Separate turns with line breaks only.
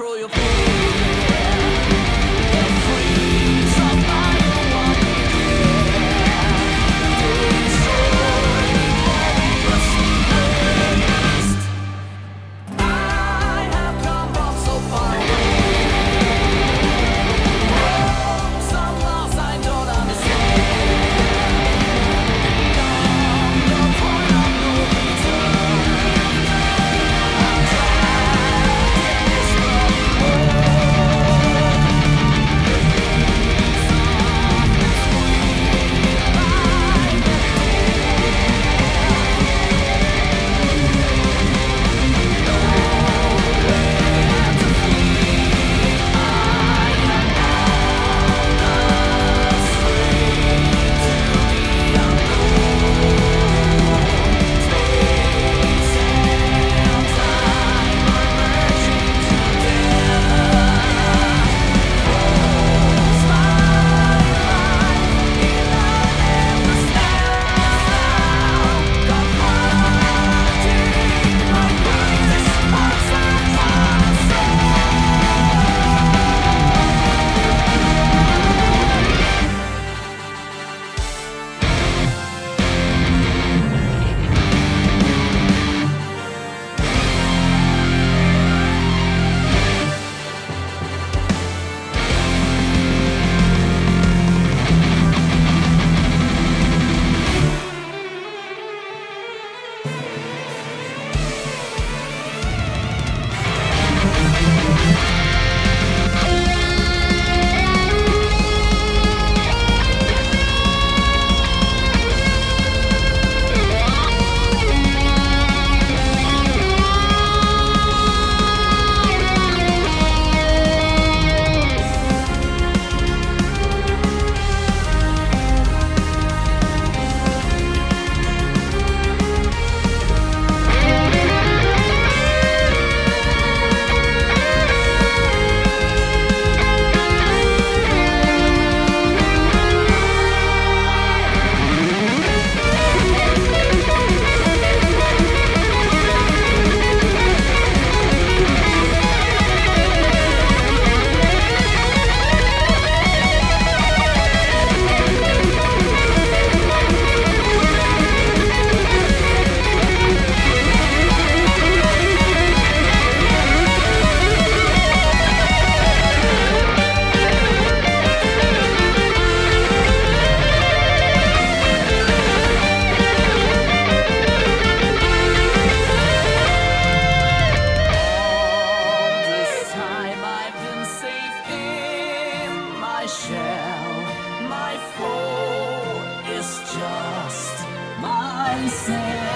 control your fate. sunset.